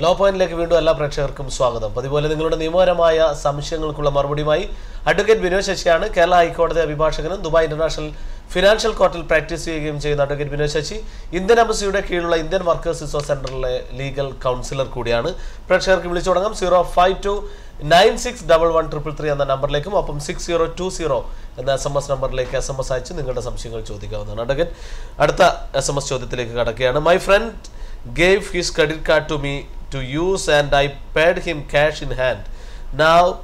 Law പോയിന്റിലേക്ക് വീണ്ടും എല്ലാ പ്രേക്ഷകർക്കും സ്വാഗതം. അതുപോലെ നിങ്ങളുടെ നിയമപരമായ സംശയങ്ങൾക്കുള്ള മറുപടിയുമായി അഡ്വക്കേറ്റ് വിനോദ് ശശിയാണ്. കേരള ഹൈക്കോടതി അഭിഭാഷകനും ദുബായ് ഇന്റർനാഷണൽ ഫിനാൻഷ്യൽ കോർട്ടിൽ പ്രാക്ടീസ് ചെയ്യുകയും ചെയ്യുന്ന അഡ്വക്കേറ്റ് വിനോദ് ശശി ഇന്ത്യൻ എംബസിയുടെ കീഴിലുള്ള ഇന്ത്യൻ വർക്കേഴ്സ് റിസോഴ്സ് സെന്ററിലെ ലീഗൽ കൗൺസിലർ കൂടിയാണ്. പ്രേക്ഷകർക്ക് വിളിച്ചു തുടങ്ങാം. സീറോ ഫൈവ് ടു നയൻ എന്ന നമ്പറിലേക്കും ഒപ്പം സിക്സ് എന്ന എസ് എം എസ് നമ്പറിലേക്ക് എസ് എം എസ് അയച്ച് നിങ്ങളുടെ സംശയങ്ങൾ ചോദിക്കാവുന്നതാണ്. അഡ്വക്കേറ്റ് അടുത്ത എസ് എസ് ചോദ്യത്തിലേക്ക് കടക്കുകയാണ്. My friend gave his credit card to me to use and I paid him cash in hand. Now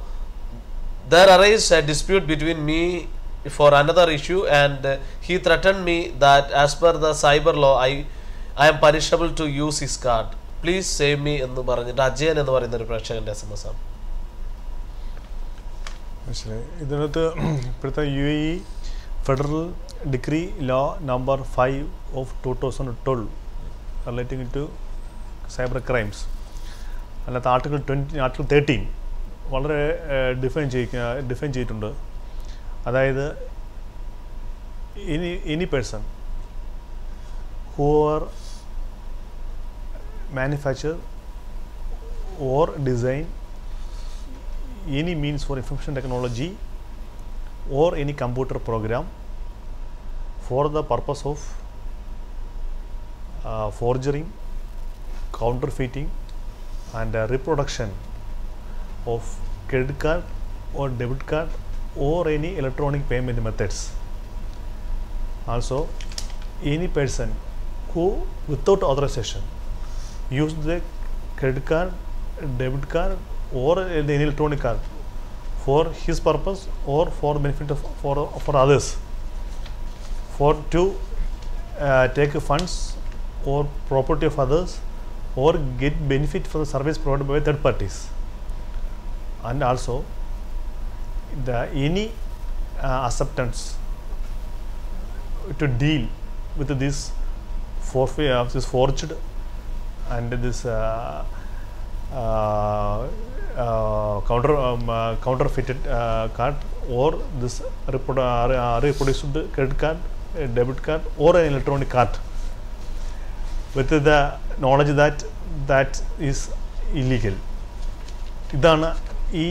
there arose a dispute between me for another issue and uh, he threatened me that as per the cyber law I I am punishable to use his card. Please save me എന്ന് പറഞ്ഞിട്ട് അജയൻ എന്ന് പറയുന്ന ഒരു പ്രേക്ഷകന്റെ S M S ആണ് മനസ്സിലായി ഇതിനകത്ത് ഇപ്പോഴത്തെ U A E federal decree law number five of two thousand twelve relating to cyber crimes അല്ലാത്ത ആർട്ടിക്കിൾ ട്വന്റി ആർട്ടിക്കിൾ തേർട്ടീൻ വളരെ ഡിഫൈൻ ചെയ്യിക്ക ഡിഫൈൻ ചെയ്തിട്ടുണ്ട്. അതായത് any any person who are manufacture or design any means for information technology or any computer program for the purpose of forging counterfeiting and reproduction of credit card or debit card or any electronic payment methods. Also, any person who without authorization use the credit card, debit card or any electronic card for his purpose or for benefit of for, for others for to uh, take funds or property of others or get benefit from the service provided by third parties. And also the any uh, acceptance to deal with this forfeit uh, this forged and this uh, uh, uh, counter um, uh, counterfeited card or this reprodu- reproduced credit card, debit card or an electronic card with the knowledge that that is illegal ഇതാണ് ഈ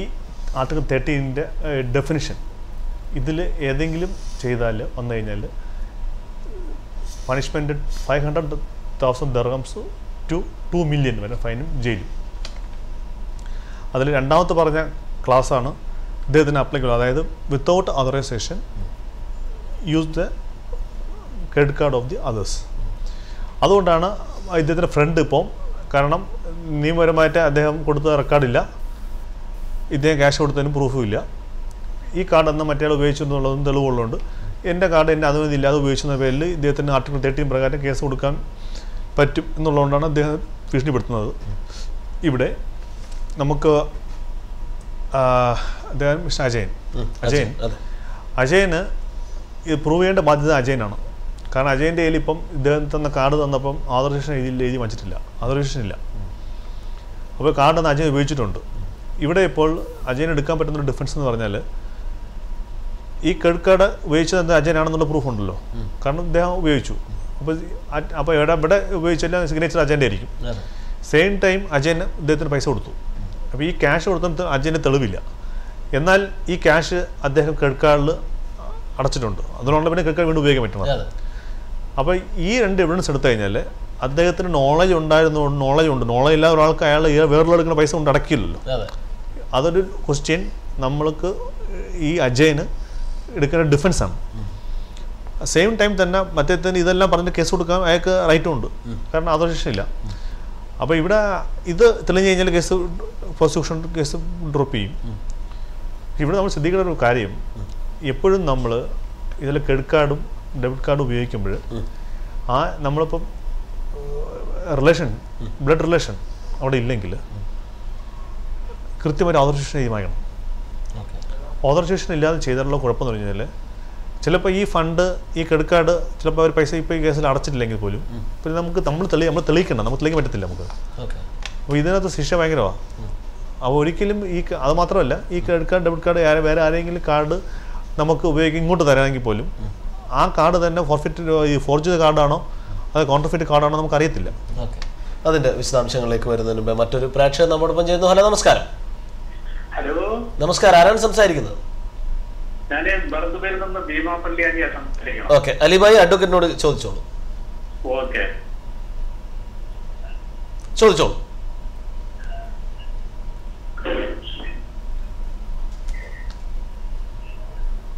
article തേർട്ടീന്റെ definition ഇതിൽ ഏതെങ്കിലും ചെയ്താൽ വന്നു കഴിഞ്ഞാൽ punishment five hundred thousand dirhams to to million വരെ ഫൈനും ജയിലും. അതിൽ രണ്ടാമത്തെ പറഞ്ഞ ക്ലാസ്സാണ് ഇദ്ദേഹത്തിന് അപ്ലിക്കബിൾ അതായത് without authorisation use the credit card of the others അതുകൊണ്ടാണ് ഇദ്ദേഹത്തിന്റെ ഫ്രണ്ട് ഇപ്പം. കാരണം നിയമപരമായിട്ട് അദ്ദേഹം കൊടുത്ത റെക്കോർഡില്ല ഇദ്ദേഹം ക്യാഷ് കൊടുത്തതിന് പ്രൂഫും ഇല്ല. ഈ കാർഡ് അന്ന് മറ്റേ ഉപയോഗിച്ചു എന്നുള്ളതും തെളിവുള്ളതുകൊണ്ട് എന്റെ കാർഡ് എന്റെ അനുമതി ഇല്ലാതെ ഉപയോഗിച്ചെന്ന പേരിൽ ഇദ്ദേഹത്തിന് ആർട്ടിക്കിൾ തേർട്ടീൻ പ്രകാരം കേസ് കൊടുക്കാൻ പറ്റും എന്നുള്ളതുകൊണ്ടാണ് അദ്ദേഹം ഭീഷണിപ്പെടുത്തുന്നത്. ഇവിടെ നമുക്ക് അദ്ദേഹം മിസ്റ്റർ അജയൻ. അജയൻ അജയന് ഇത് പ്രൂവ് ചെയ്യേണ്ട ബാധ്യത അജയനാണ്. കാരണം അജയന്റെ കയ്യിൽ ഇപ്പം ഇദ്ദേഹം തന്ന കാർഡ് തന്നപ്പം ആദർശേഷൻ എഴുതി എഴുതി വച്ചിട്ടില്ല. ആദർശേഷൻ ഇല്ല. അപ്പോൾ കാർഡ് അന്ന് അജയൻ ഉപയോഗിച്ചിട്ടുണ്ട്. ഇവിടെ ഇപ്പോൾ അജയൻ എടുക്കാൻ പറ്റുന്ന ഒരു ഡിഫൻസ് എന്ന് പറഞ്ഞാൽ ഈ ക്രെഡിറ്റ് കാർഡ് ഉപയോഗിച്ചത് എന്താ അജയനാണെന്നുള്ള പ്രൂഫ് ഉണ്ടല്ലോ. കാരണം ഇദ്ദേഹം ഉപയോഗിച്ചു. അപ്പോൾ അപ്പോൾ ഇവിടെ ഇവിടെ ഉപയോഗിച്ചാൽ സിഗ്നേച്ചർ അജയന്റെ ആയിരിക്കും. സെയിം ടൈം അജയൻ ഇദ്ദേഹത്തിന് പൈസ കൊടുത്തു. അപ്പോൾ ഈ ക്യാഷ് കൊടുത്തിട്ട് അജയന് തെളിവില്ല. എന്നാൽ ഈ ക്യാഷ് അദ്ദേഹം ക്രെഡിറ്റ് കാർഡിൽ അടച്ചിട്ടുണ്ട്. അതുകൊണ്ട് പിന്നെ ക്രെഡിറ്റ് കാർഡ് വീണ്ടും ഉപയോഗിക്കാൻ പറ്റണം അതെ. അപ്പോൾ ഈ രണ്ട് എവിഡൻസ് എടുത്തു കഴിഞ്ഞാൽ അദ്ദേഹത്തിന് നോളജ് ഉണ്ടായിരുന്നു നോളജ് ഉണ്ട്. നോളജ് ഇല്ലാത്ത ഒരാൾക്ക് അയാൾ വേറൊരു എടുക്കുന്ന പൈസ കൊണ്ട് അടക്കില്ലല്ലോ. അതെ. അതൊരു ക്വസ്റ്റ്യൻ നമ്മൾക്ക് ഈ അജയന് എടുക്കുന്ന ഡിഫൻസ് ആണ്. സെയിം ടൈം തന്നെ മറ്റേത്തിന് ഇതെല്ലാം പറഞ്ഞ് കേസ് കൊടുക്കാൻ അയാൾക്ക് റൈറ്റും ഉണ്ട്. കാരണം അതോറിഷൻ ഇല്ല. അപ്പോൾ ഇവിടെ ഇത് തെളിഞ്ഞു കഴിഞ്ഞാൽ കേസ് പ്രോസിക്യൂഷൻ കേസ് ഡ്രോപ്പ് ചെയ്യും. ഇവിടെ നമ്മൾ ശ്രദ്ധിക്കേണ്ട ഒരു കാര്യം. എപ്പോഴും നമ്മൾ ഇതിൽ ക്രെഡിറ്റ് കാർഡും ഡെബിറ്റ് കാർഡും ഉപയോഗിക്കുമ്പോൾ ആ നമ്മളിപ്പം റിലേഷൻ ബ്ലഡ് റിലേഷൻ അവിടെ ഇല്ലെങ്കിൽ കൃത്യമായിട്ട് ഓതറൈസേഷൻ തീരുമാനിക്കണം ഓക്കെ ഓതറൈസേഷൻ ഇല്ലാതെ ചെയ്തിട്ടുള്ള കുഴപ്പമെന്ന് പറഞ്ഞു കഴിഞ്ഞാൽ ചിലപ്പോൾ ഈ ഫണ്ട് ഈ ക്രെഡിറ്റ് കാർഡ് ചിലപ്പോൾ അവർ പൈസ ഇപ്പോൾ ഈ കേസിൽ അടച്ചിട്ടില്ലെങ്കിൽ പോലും പിന്നെ നമുക്ക് നമ്മൾ തെളി നമ്മൾ തെളിയിക്കണം നമുക്ക് തെളിയിക്കാൻ പറ്റത്തില്ല നമുക്ക്. ഓക്കെ അപ്പോൾ ഇതിനകത്ത് ശിക്ഷ ഭയങ്കരമാണ് അപ്പോൾ ഒരിക്കലും ഈ അത് മാത്രമല്ല ഈ ക്രെഡിറ്റ് കാർഡ് ഡെബിറ്റ് കാർഡ് വേറെ ആരെങ്കിലും കാർഡ് നമുക്ക് ഉപയോഗിക്കാൻ ഇങ്ങോട്ട് തരാമെങ്കിൽ പോലും ആ കാർഡ് തന്നെ ഫോർഫിറ്റ് ഈ ഫോർജ് കാർഡാണോ? അത് കോൺട്രഫിറ്റ് കാർഡാണോ നമുക്ക് അറിയത്തില്ല അതിന്റെ വിശദാംശങ്ങളിലേക്ക് വരുന്നതിന് മുമ്പ് മറ്റൊരു പ്രേക്ഷകൻ നമ്മോടൊപ്പം ചെയ്യുന്നു ഹലോ നമസ്കാരം. ഹലോ. നമസ്കാരം. ആരാണ് സംസാരിക്കുന്നത്. ഓക്കെ. അലിബായി അഡ്വക്കേറ്റിനോട് ചോദിച്ചോളൂ. ഓക്കെ. ചോദിച്ചോളൂ.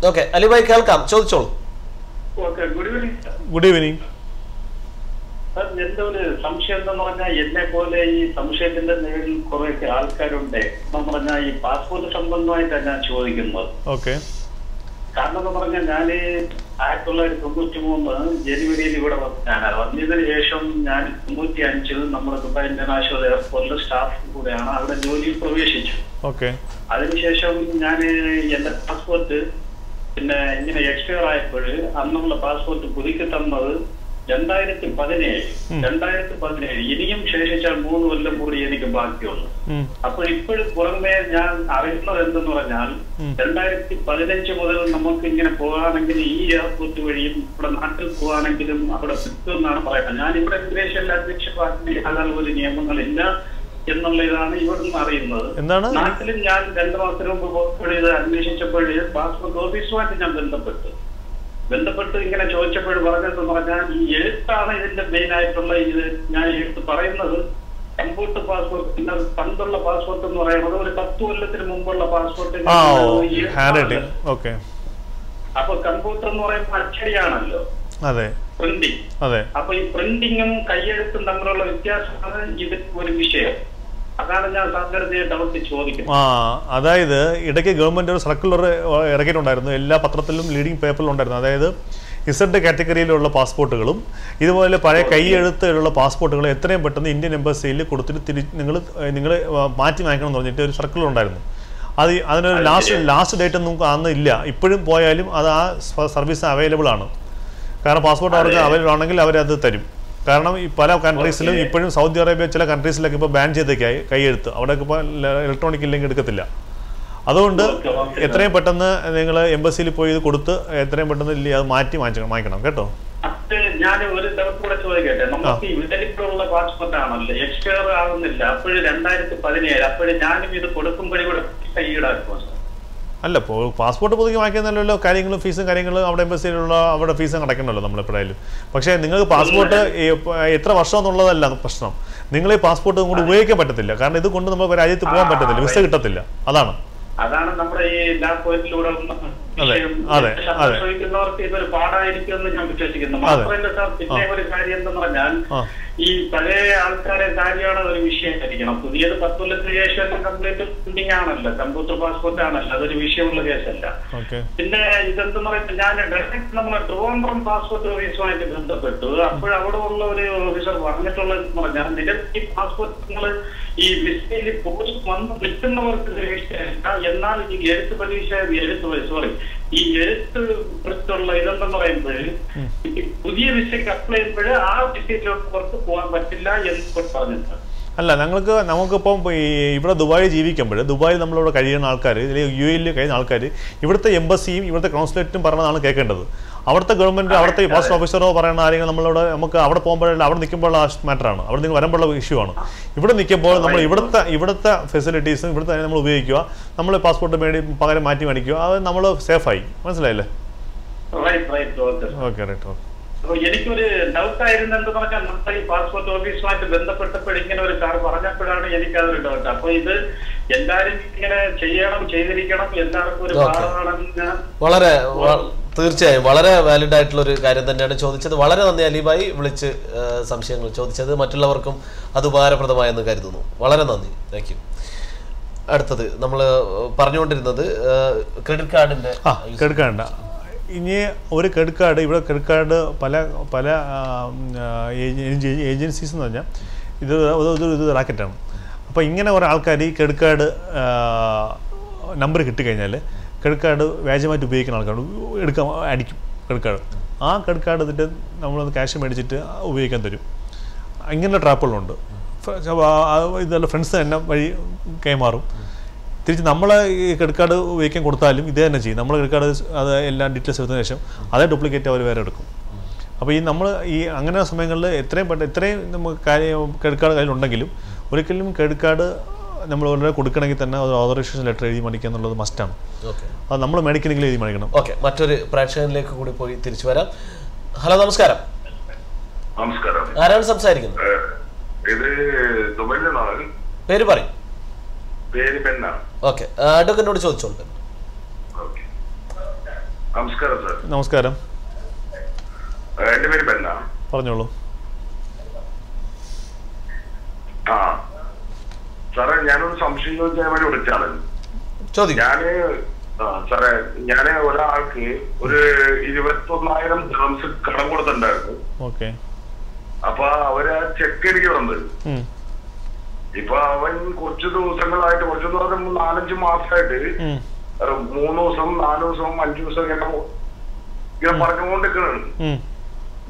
ഓക്കെ. അലിബായി കേൾക്കാം. ചോദിച്ചോളൂ. Good evening good evening. Sir എന്റെ ഒരു സംശയം എന്ന് പറഞ്ഞാൽ എന്നെ പോലെ ഈ സംശയത്തിന്റെ നേരിൽ കുറെ ആൾക്കാരുണ്ട്. എന്ന് പറഞ്ഞാൽ ഈ പാസ്പോർട്ട് സംബന്ധമായിട്ടാണ് ഞാൻ ചോദിക്കുന്നത്. ഓക്കെ. കാരണം എന്ന് പറഞ്ഞാൽ ഞാൻ ആയിരത്തി തൊള്ളായിരത്തി തൊണ്ണൂറ്റി മൂന്ന് ജനുവരിയിൽ ഇവിടെ വന്നതാണ് വന്നതിന് ശേഷം ഞാൻ തൊണ്ണൂറ്റി അഞ്ചിൽ നമ്മുടെ ദുബായ് ഇന്റർനാഷണൽ എയർപോർട്ടിലെ സ്റ്റാഫ് കൂടെയാണ് അവിടെ ജോലിയിൽ പ്രവേശിച്ചു ഓക്കെ. അതിനുശേഷം ഞാൻ എന്റെ പാസ്പോർട്ട് പിന്നെ ഇങ്ങനെ എക്സ്പയർ ആയപ്പോൾ അന്നുള്ള പാസ്പോർട്ട് പുതുക്കി തന്നത് രണ്ടായിരത്തി പതിനേഴ് രണ്ടായിരത്തി പതിനേഴ് ഇനിയും ശേഷിച്ച മൂന്ന് കൊല്ലം കൂടി എനിക്ക് ബാക്കിയുള്ളൂ. അപ്പൊ ഇപ്പോഴും പുറമേ ഞാൻ അറിയുന്നത് എന്തെന്ന് പറഞ്ഞാൽ രണ്ടായിരത്തി പതിനഞ്ച് മുതൽ നമുക്ക് ഇങ്ങനെ പോകാണെങ്കിൽ ഈ എയർപോർട്ട് വഴിയും ഇവിടെ നാട്ടിൽ പോകാണെങ്കിലും അവിടെ കിട്ടുമെന്നാണ് പറയുന്നത്. ഞാൻ ഇവിടെ ഇമിഗ്രേഷൻ അധ്യക്ഷ പാർട്ടി അതാൽ ഒരു നിയമങ്ങളില്ല. എന്നുള്ള ഇതാണ് ഇവിടുന്ന് അറിയുന്നത്. എന്താണ്? നാട്ടിലും ഞാൻ രണ്ടു മാസത്തിന് മുമ്പ് പോയപ്പോൾ ഇത് അന്വേഷിച്ചപ്പോൾ പാസ്പോർട്ട് ഓഫീസുമായിട്ട് ഞാൻ ബന്ധപ്പെട്ടു. ബന്ധപ്പെട്ട് ഇങ്ങനെ ചോദിച്ചപ്പോൾ പറഞ്ഞതെന്ന് പറഞ്ഞാൽ ഈ എഴുത്താണ് ഇതിന്റെ മെയിൻ ആയിട്ടുള്ള ഇത് ഞാൻ എഴുത്ത് പറയുന്നത്. കമ്പ്യൂട്ടർ പാസ്പോർട്ട് പിന്നെ പണ്ടുള്ള പാസ്പോർട്ട് എന്ന് പറയുന്നത് ഒരു പത്ത് കൊല്ലത്തിന് മുമ്പുള്ള പാസ്പോർട്ട് അപ്പൊ കമ്പ്യൂട്ടർ എന്ന് പറയുമ്പോൾ അച്ചടിയാണല്ലോ. അതെ. പ്രിന്റിംഗ് അതെ. അപ്പൊ ഈ പ്രിന്റിങ്ങും കൈയെഴുത്തും തമ്മിലുള്ള വ്യത്യാസമാണ് ഇത് ഒരു വിഷയം. ആ അതായത് ഇടയ്ക്ക് ഗവൺമെന്റ് ഒരു സർക്കുലർ ഇറക്കിയിട്ടുണ്ടായിരുന്നു. എല്ലാ പത്രത്തിലും ലീഡിംഗ് പേപ്പറിലും ഉണ്ടായിരുന്നു. അതായത് ഇസഡ് കാറ്റഗറിയിലുള്ള പാസ്പോർട്ടുകളും ഇതുപോലെ പഴയ കൈയെഴുത്തുള്ള പാസ്പോർട്ടുകളും എത്രയും പെട്ടെന്ന് ഇന്ത്യൻ എംബസിയിൽ കൊടുത്തിട്ട് തിരി നിങ്ങൾ നിങ്ങൾ മാറ്റി വാങ്ങിക്കണം എന്ന് പറഞ്ഞിട്ട് ഒരു സർക്കുലർ ഉണ്ടായിരുന്നു. അത് അതിനൊരു ലാസ്റ്റ് ലാസ്റ്റ് ഡേറ്റ് ഒന്നും അന്ന് ഇല്ല. ഇപ്പോഴും പോയാലും അത് ആ സർവീസ് അവൈലബിൾ ആണ്. കാരണം പാസ്പോർട്ട് അവർക്ക് അവൈലബിൾ ആണെങ്കിൽ അവരത് തരും. കാരണം ഈ പല കൺട്രീസിലും ഇപ്പോഴും സൗദി അറേബ്യ ചില കൺട്രീസിലൊക്കെ ഇപ്പോൾ ബാൻ ചെയ്തേക്കായി കൈയെഴുത്ത് അവിടെയൊക്കെ ഇപ്പോൾ ഇലക്ട്രോണിക് ഇല്ലെങ്കിൽ എടുക്കത്തില്ല. അതുകൊണ്ട്. എത്രയും പെട്ടെന്ന് നിങ്ങൾ എംബസിയിൽ പോയി ഇത് കൊടുത്ത് എത്രയും പെട്ടെന്ന് ഇല്ലേ അത് മാറ്റി വാങ്ങിക്കണം വാങ്ങിക്കണം കേട്ടോ? ഞാൻ ഒരു കൂടെ ചോദിക്കട്ടെ നമുക്ക് ഈ വിതരിപ്പുള്ള പാസ്പോർട്ട് ആണല്ലോ. എക്സ്പയർ ആകുന്നില്ല അപ്പോഴും രണ്ടായിരത്തി പതിനേഴ് അപ്പോഴും ഞാനും ഇത് കൊടുക്കുമ്പോഴും കൂടെ കൈ ഈടാക്കുമോ സർ? അല്ല ഇപ്പോൾ പാസ്പോർട്ട് പുതുക്കി വാങ്ങിക്കുന്നല്ലോ കാര്യങ്ങളും ഫീസും കാര്യങ്ങളും അവിടെ എംബസിയിലുള്ള അവിടെ ഫീസും അടയ്ക്കണമല്ലോ നമ്മൾ എപ്പോഴായാലും പക്ഷേ നിങ്ങൾക്ക് പാസ്പോർട്ട് എത്ര വർഷം എന്നുള്ളതല്ല പ്രശ്നം. നിങ്ങൾ ഈ പാസ്പോർട്ട് കൂടി ഉപയോഗിക്കാൻ പറ്റത്തില്ല. കാരണം ഇത് കൊണ്ട് നമുക്ക് രാജ്യത്ത് പോകാൻ പറ്റത്തില്ല. വിസ. കിട്ടത്തില്ല. അതാണ്. അതാണ് നമ്മുടെ ഈ എല്ലാ പോയിന്റിലൂടെ അതെ, അതെ, പാടായിരിക്കും എന്ന് ഞാൻ വിശ്വസിക്കുന്നു. മാത്രമല്ല സാർ പിന്നെ ഒരു കാര്യം എന്ന് പറഞ്ഞാൽ ഈ പഴയ ആൾക്കാരെ കാര്യമാണ് വിഷയം വിഷയമായിരിക്കണം പുതിയത് പത്ത് കൊല്ലത്തിന് ശേഷം കംപ്ലീറ്റ് പ്രിന്റിംഗ് ആണല്ലോ. കമ്പ്യൂട്ടർ പാസ്പോർട്ട് ആണല്ലോ. അതൊരു വിഷയമുള്ള കേസല്ല. പിന്നെ ഇതെന്ന് പറയുമ്പോൾ ഞാൻ ഡയറക്റ്റ് നമ്മൾ ട്രിവാൻഡ്രം പാസ്പോർട്ട് ഓഫീസുമായിട്ട് ബന്ധപ്പെട്ടു. അപ്പോഴവിടെ ഉള്ള ഒരു ഓഫീസർ പറഞ്ഞിട്ടുള്ളത് പറഞ്ഞാൽ നിരവധി പാസ്പോർട്ട് നിങ്ങൾ ഈ വിസയിൽ പോയി വന്ന് നിൽക്കുന്നവർക്ക് എന്നാൽ ഈ എഴുത്ത് പരീക്ഷ എഴുത്ത് സോറി ഈ എഴുത്ത് കുറിച്ചുള്ള ഇതെന്ന് പറയുന്നത് പുതിയ വിഷയ്ക്ക് അപ്ലൈ ചെയ്യുമ്പോൾ ആ വിഷയത്തിലോട്ട് പുറത്ത് പോകാൻ പറ്റില്ല എന്ന് പറഞ്ഞിട്ടുണ്ട്. അല്ല ഞങ്ങൾക്ക് നമുക്കിപ്പം ഇവിടെ ദുബായിൽ ജീവിക്കുമ്പോൾ ദുബായിൽ നമ്മളിവിടെ കഴിയുന്ന ആൾക്കാർ അല്ലെങ്കിൽ യു എയിൽ കഴിയുന്ന ആൾക്കാർ ഇവിടുത്തെ എംബസിയും ഇവിടുത്തെ കോൺസുലേറ്റും പറഞ്ഞതാണ് കേൾക്കേണ്ടത്. അവിടുത്തെ ഗവൺമെന്റ് അവിടുത്തെ പോസ്റ്റ് ഓഫീസറോ പറയുന്ന ആരെങ്കിലും നമ്മളോട് നമുക്ക് അവിടെ പോകുമ്പോഴല്ല അവിടെ നിൽക്കുമ്പോഴുള്ള മാറ്ററാണ് അവിടെ നിന്ന് വരുമ്പോഴുള്ള ഇഷ്യൂ ആണ്. ഇവിടെ നിൽക്കുമ്പോൾ നമ്മൾ ഇവിടുത്തെ ഇവിടുത്തെ ഫെസിലിറ്റീസും ഇവിടുത്തെ നമ്മൾ ഉപയോഗിക്കുക. നമ്മൾ പാസ്പോർട്ട് മേടി പകരം മാറ്റി മേടിക്കുക. അത് നമ്മൾ സേഫായി മനസ്സിലായില്ലേ? Right right okay okay right okay എനിക്കൊരു ഡൗട്ട് ആയിരുന്നു എന്ന് പറഞ്ഞാൽ നമ്മുടെ ഈ പാസ്പോർട്ട് ഓഫീസുമായിട്ട് ബന്ധപ്പെട്ടപ്പോൾ ഇങ്ങനെ ഒരു കാർ പറഞ്ഞപ്പോഴാണ് എനിക്കതൊരു ഡൗട്ട് അപ്പൊ ഇത് എല്ലാരും ഇങ്ങനെ ചെയ്യണം ചെയ്തിരിക്കണം എല്ലാവർക്കും ഒരു. പാഠമാണെന്ന് വളരെ തീർച്ചയായും. വളരെ വാലിഡ് ആയിട്ടുള്ള ഒരു കാര്യം തന്നെയാണ് ചോദിച്ചത്. വളരെ നന്ദി അലീബായി വിളിച്ച് സംശയങ്ങൾ ചോദിച്ചത്. മറ്റുള്ളവർക്കും അത് ഉപകാരപ്രദമായെന്ന് കരുതുന്നു. വളരെ നന്ദി. താങ്ക് യു അടുത്തത് നമ്മൾ പറഞ്ഞുകൊണ്ടിരുന്നത് ക്രെഡിറ്റ് കാർഡിന്റെ ക്രെഡിറ്റ് കാർഡിന്റെ ഇനി ഒരു ക്രെഡിറ്റ് കാർഡ് ഇവിടെ ക്രെഡിറ്റ് കാർഡ് പല പല ഏജൻസീസ് എന്ന് പറഞ്ഞാൽ ഇത് ഇത് റാക്കറ്റാണ് അപ്പോൾ ഇങ്ങനെ കുറേ ആൾക്കാർ ഈ ക്രെഡിറ്റ് കാർഡ് നമ്പർ കിട്ടിക്കഴിഞ്ഞാൽ ക്രെഡിറ്റ് വ്യാജമായിട്ട് ഉപയോഗിക്കുന്ന ആൾക്കാർ എടുക്കാൻ അടിക്കും ക്രെഡിറ്റ് ആ ക്രെഡിറ്റ് കാർഡ് എന്നിട്ട് നമ്മളൊന്ന് ക്യാഷ് മേടിച്ചിട്ട് ഉപയോഗിക്കാൻ തരും. ഇങ്ങനെ ട്രാപ്പുകളുണ്ട് ഇതല്ല ഫ്രണ്ട്സ് തന്നെ വഴി കൈമാറും. തിരിച്ച് നമ്മളെ ഈ ക്രെഡിറ്റ് കാർഡ് ഉപയോഗിക്കാൻ കൊടുത്താലും ഇതേ തന്നെ ചെയ്യും. നമ്മൾ ക്രെഡിറ്റ് കാർഡ് അത് എല്ലാം ഡീറ്റെയിൽസ് എടുത്തതിന് ശേഷം അതേ ഡ്യൂപ്ലിക്കേറ്റ് അവർ വേറെ എടുക്കും. അപ്പോൾ ഈ നമ്മൾ ഈ അങ്ങനെ സമയങ്ങളിൽ എത്രയും പെട്ടെന്ന് എത്രയും നമുക്ക് കാര്യം ക്രെഡിറ്റ് കാർഡ് കയ്യിലുണ്ടെങ്കിലും ഒരിക്കലും ക്രെഡിറ്റ് കാർഡ് നമ്മൾ ഓൾറെ കൊടുക്കണമെങ്കിൽ തന്നെ ഒരു ഓതറൈസേഷൻ ലെറ്റർ എഴുതി മേടിക്കുക എന്നുള്ളത് മസ്റ്റാണ് ഓക്കെ അത് നമ്മൾ മേടിക്കണമെങ്കിൽ എഴുതി മേടിക്കണം. ഓക്കെ മറ്റൊരു പ്രേക്ഷകനിലേക്ക് കൂടി പോയി തിരിച്ചു വരാം. ഹലോ നമസ്കാരം. നമസ്കാരം. ആരാണ് സംസാരിക്കുന്നത്? ഇത് ദുബൈയിൽ നിന്നാണ് പേര് പറയും. പേര് പെണ്ണാണ്. ഓക്കെ അഡ്വക്കറ്റിനോട് ചോദിച്ചോളൂ ഓക്കെ നമസ്കാരം സാർ നമസ്കാരം. എന്റെ എന്റെ പേര് പെണ്ണ പറഞ്ഞോളൂ ആ സാറേ ഞാനൊരു സംശയം ചോദിക്കാൻ വേണ്ടി വിളിച്ചാണ്. ഞാൻ ആ, സാറേ ഞാൻ ഒരാൾക്ക് ഒരു ഇരുപത്തി ഒന്നായിരം ഡ്രംസ് കടം കൊടുത്തിട്ടുണ്ടായിരുന്നു. ഓക്കെ. അപ്പൊ അവർ ചെക്ക് എനിക്ക് തന്നത്. ഇപ്പൊ അവൻ കുറച്ച് ദിവസങ്ങളായിട്ട് കുറച്ച് ദിവസം നാലഞ്ച് മാസമായിട്ട് മൂന്ന് ദിവസം നാല് ദിവസം അഞ്ചു ദിവസം ഇങ്ങനെ ഇങ്ങനെ പറഞ്ഞുകൊണ്ടിരിക്കണാണ്.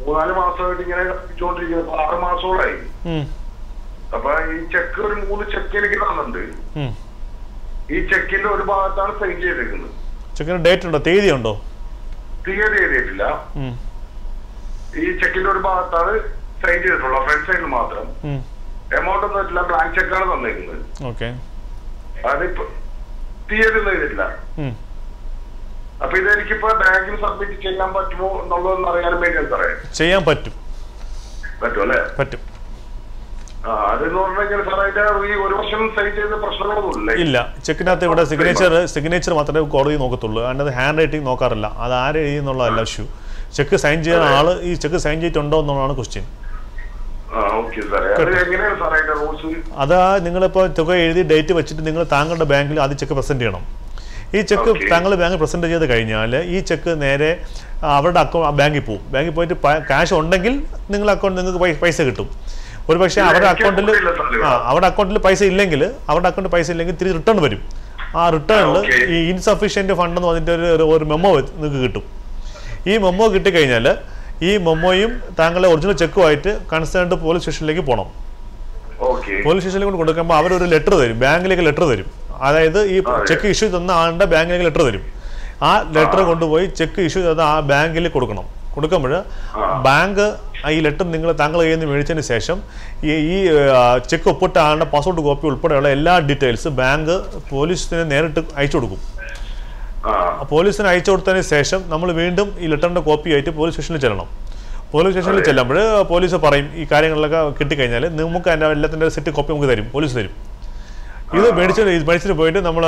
മൂന്നാൽ മാസമായിട്ട് ഇങ്ങനെ കളിച്ചുകൊണ്ടിരിക്കുന്നത് ഇപ്പൊ ആറ് മാസത്തോളായി അപ്പൊ ഈ ചെക്ക് ഒരു മൂന്ന് ചെക്ക് എനിക്ക് തന്നിട്ടുണ്ട്. ഈ ചെക്കിന്റെ ഒരു ഭാഗത്താണ് സൈൻ ചെയ്തിരിക്കുന്നത് ചെക്കിന് ഡേറ്റ് ഉണ്ടോ? തീയതി ഉണ്ടോ തീയതി എഴുതിയിട്ടില്ല. ഈ ചെക്കിന്റെ ഒരു ഭാഗത്താണ് സൈൻ ചെയ്തിട്ടുള്ളത്. ഫ്രണ്ട് സൈഡിൽ മാത്രം. എമൗണ്ട് ഒന്നും ഇല്ല. ബ്ലാങ്ക് ചെക്കാണ് തന്നിരിക്കുന്നത്. ഓക്കെ അതിപ്പോ തീയതി ഒന്നും എഴുതിയിട്ടില്ല. അപ്പൊ ഇതെനിക്കിപ്പോ ബാങ്കിൽ സബ്മിറ്റ് ചെയ്യാൻ പറ്റുമോ എന്നുള്ളതെന്ന് അറിയാൻ വേണ്ടി പറയാം. ചെയ്യാൻ പറ്റും. പറ്റും അല്ലേ? പറ്റും. ഇല്ല ചെക്കിനകത്ത് ഇവിടെ സിഗ്നേച്ചർ സിഗ്നേച്ചർ മാത്രമേ കോടതി നോക്കത്തുള്ളൂ. അതിനകത്ത് ഹാൻഡ് റൈറ്റിംഗ് നോക്കാറില്ല. അത് ആര് എഴുതിയെന്നുള്ളതല്ല ഇഷ്യൂ ചെക്ക് സൈൻ ചെയ്യുന്ന ആൾ ഈ ചെക്ക് സൈൻ ചെയ്തിട്ടുണ്ടോ എന്നുള്ളതാണ് ക്വസ്റ്റ്യൻ അത് നിങ്ങളിപ്പോ അതാ നിങ്ങളിപ്പോൾ തുക എഴുതി ഡേറ്റ് വെച്ചിട്ട് നിങ്ങൾ താങ്കളുടെ ബാങ്കിൽ ആദ്യം ചെക്ക് പ്രസന്റ് ചെയ്യണം. ഈ ചെക്ക്. താങ്കൾ ബാങ്കിൽ പ്രസന്റ് ചെയ്ത് കഴിഞ്ഞാൽ ഈ ചെക്ക് നേരെ അവരുടെ അക്കൗണ്ട് ബാങ്കിൽ പോകും ബാങ്കിൽ പോയിട്ട് ക്യാഷ് ഉണ്ടെങ്കിൽ നിങ്ങളുടെ അക്കൗണ്ട് നിങ്ങൾക്ക് പൈസ കിട്ടും. ഒരു പക്ഷേ അവരുടെ അക്കൗണ്ടിൽ ആ അവരുടെ അക്കൗണ്ടിൽ പൈസ ഇല്ലെങ്കിൽ അവരുടെ അക്കൗണ്ടിൽ പൈസ ഇല്ലെങ്കിൽ തിരിച്ച് റിട്ടേൺ വരും. ആ റിട്ടേണിൽ. ഈ ഇൻസഫീഷ്യന്റ് ഫണ്ട് എന്ന് പറഞ്ഞിട്ട് ഒരു- മെമ്മോ നിങ്ങൾക്ക് കിട്ടും. ഈ മെമ്മോ കിട്ടിക്കഴിഞ്ഞാൽ ഈ മെമ്മോയും താങ്കളുടെ ഒറിജിനൽ ചെക്കുമായിട്ട് കൺസേൺഡ് പോലീസ് സ്റ്റേഷനിലേക്ക് പോകണം പോലീസ് സ്റ്റേഷനിലേക്ക് കൊണ്ട് കൊടുക്കുമ്പോൾ അവരൊരു ലെറ്റർ തരും. ബാങ്കിലേക്ക് ലെറ്റർ തരും. അതായത് ഈ ചെക്ക് ഇഷ്യൂ തന്ന ആളുടെ ബാങ്കിലേക്ക് ലെറ്റർ തരും. ആ ലെറ്റർ കൊണ്ടുപോയി ചെക്ക് ഇഷ്യൂ ചെയ്ത ആ ബാങ്കിൽ കൊടുക്കണം. കൊടുക്കുമ്പോൾ ബാങ്ക് ഈ ലെറ്റർ നിങ്ങൾ താങ്കൾ കയ്യിൽ നിന്ന് മേടിച്ചതിന് ശേഷം ഈ ഈ ചെക്ക് ഒപ്പിട്ട ആളുടെ പാസ്പോർട്ട് കോപ്പി ഉൾപ്പെടെയുള്ള എല്ലാ ഡീറ്റെയിൽസ് ബാങ്ക് പോലീസിന് നേരിട്ട് അയച്ചു കൊടുക്കും. പോലീസിന് അയച്ചു കൊടുത്തതിന് ശേഷം നമ്മൾ വീണ്ടും ഈ ലെറ്ററിന്റെ കോപ്പി ആയിട്ട് പോലീസ് സ്റ്റേഷനിൽ ചെല്ലണം. പോലീസ് സ്റ്റേഷനിൽ ചെല്ലുമ്പോൾ പോലീസ് പറയും ഈ കാര്യങ്ങളിലൊക്കെ കിട്ടിക്കഴിഞ്ഞാൽ നമുക്ക് അതിന്റെ എല്ലാത്തിന്റെ സെറ്റ് കോപ്പി നമുക്ക് തരും പോലീസ് തരും. ഇത് മേടിച്ച് മേടിച്ചിട്ട് പോയിട്ട് നമ്മൾ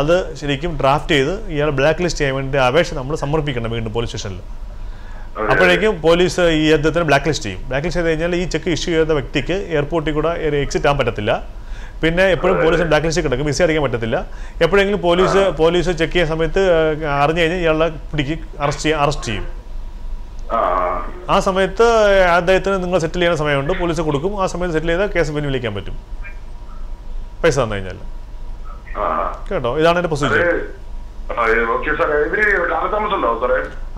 അത് ശരിക്കും ഡ്രാഫ്റ്റ് ചെയ്ത് ഇയാൾ ബ്ലാക്ക് ലിസ്റ്റ് ചെയ്യാൻ വേണ്ടി അപേക്ഷ നമ്മൾ സമർപ്പിക്കണം വീണ്ടും പോലീസ് സ്റ്റേഷനിൽ. അപ്പോഴേക്കും പോലീസ് ഈ അദ്ദേഹത്തിന് ബ്ലാക്ക് ലിസ്റ്റ് ചെയ്യും. ബ്ലാക്ക് ലിസ്റ്റ് ചെയ്ത് കഴിഞ്ഞാൽ ഈ ചെക്ക് ഇഷ്യൂ ചെയ്ത വ്യക്തിക്ക് എയർപോർട്ടിൽ കൂടെ എക്സിറ്റ് ആകാൻ പറ്റത്തില്ല. പിന്നെ എപ്പോഴും പോലീസ് ബ്ലാക്ക് ലിസ്റ്റ് കിടക്കും. വിസ അടിക്കാൻ പറ്റത്തില്ല. എപ്പോഴെങ്കിലും പോലീസ് പോലീസ് ചെക്ക് ചെയ്യുന്ന സമയത്ത് അറിഞ്ഞു കഴിഞ്ഞാൽ ഇയാളെ പിടിക്ക് അറസ്റ്റ് ചെയ്യും അറസ്റ്റ് ചെയ്യും. ആ സമയത്ത് അദ്ദേഹത്തിന് നിങ്ങൾ സെറ്റിൽ ചെയ്യുന്ന സമയമുണ്ട്. പോലീസ് കൊടുക്കും. ആ സമയത്ത് സെറ്റിൽ ചെയ്താൽ കേസ് പിൻവലിക്കാൻ പറ്റും. പൈസ തന്നു കഴിഞ്ഞാൽ. കേട്ടോ? ഇതാണ് എന്റെ പ്രൊസീജിയർ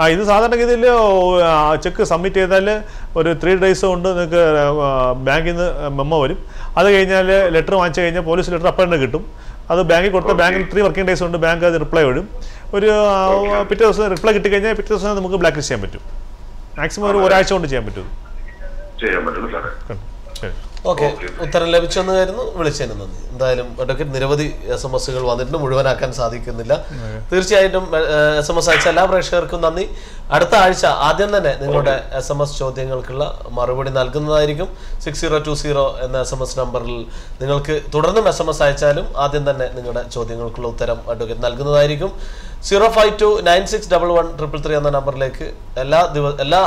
ആ ഇത് സാധാരണഗതിയിൽ ചെക്ക് സബ്മിറ്റ് ചെയ്താൽ ഒരു ത്രീ ഡേയ്സ് കൊണ്ട് നിങ്ങൾക്ക് ബാങ്കിൽ നിന്ന് മെമ്മോ വരും. അത് കഴിഞ്ഞാൽ ലെറ്റർ വാങ്ങിച്ചു കഴിഞ്ഞാൽ പോലീസ് ലെറ്റർ അപ്പം തന്നെ കിട്ടും. അത് ബാങ്കിൽ കൊടുത്ത ബാങ്കിൽ ത്രീ വർക്കിംഗ് ഡേയ്സ് കൊണ്ട് ബാങ്ക് അത് റിപ്ലൈ വരും. ഒരു. പിറ്റേ ദിവസം റിപ്ലൈ കിട്ടിക്കഴിഞ്ഞാൽ പിറ്റേ ദിവസം നമുക്ക് ബ്ലാക്ക് ലിസ്റ്റ് ചെയ്യാൻ പറ്റും. മാക്സിമം ഒരു ഒരാഴ്ച കൊണ്ട് ചെയ്യാൻ പറ്റും. ചെയ്യാൻ ശരി ഓക്കെ. ഉത്തരം ലഭിച്ചെന്ന് കരുതുന്നു വിളിച്ചതിന് നന്ദി. എന്തായാലും അഡ്വക്കേറ്റ് നിരവധി എസ് എം എസുകൾ വന്നിട്ട് മുഴുവനാക്കാൻ സാധിക്കുന്നില്ല. തീർച്ചയായിട്ടും എസ് എം എസ് അയച്ച എല്ലാ പ്രേക്ഷകർക്കും നന്ദി. അടുത്ത ആഴ്ച ആദ്യം തന്നെ നിങ്ങളുടെ എസ് എം എസ് ചോദ്യങ്ങൾക്കുള്ള മറുപടി നൽകുന്നതായിരിക്കും. സിക്സ് സീറോ ടു സീറോ എന്ന എസ് എം എസ് നമ്പറിൽ നിങ്ങൾക്ക് തുടർന്നും എസ് എം എസ് അയച്ചാലും ആദ്യം തന്നെ നിങ്ങളുടെ ചോദ്യങ്ങൾക്കുള്ള ഉത്തരം അഡ്വക്കേറ്റ് നൽകുന്നതായിരിക്കും. Zero five two nine six double one triple three എന്ന നമ്പറിലേക്ക് എല്ലാ ദിവ എല്ലാ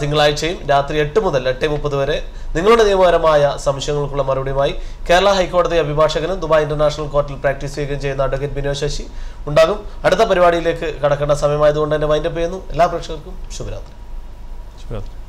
തിങ്കളാഴ്ചയും രാത്രി എട്ട് മുതൽ എട്ട് മുപ്പത് വരെ നിങ്ങളുടെ നിയമപരമായ സംശയങ്ങൾക്കുള്ള മറുപടിയുമായി കേരള ഹൈക്കോടതി അഭിഭാഷകനും ദുബായ് ഇന്റർനാഷണൽ കോർട്ടിൽ പ്രാക്ടീസ് ചെയ്യുകയും ചെയ്യുന്ന അഡ്വക്കേറ്റ് ബിനോ ശശി ഉണ്ടാകും. അടുത്ത പരിപാടിയിലേക്ക് കടക്കേണ്ട സമയമായതുകൊണ്ട് തന്നെ വൈൻഡപ്പ് ചെയ്യുന്നു. എല്ലാ പ്രേക്ഷകർക്കും ശുഭരാത്രി. ശരി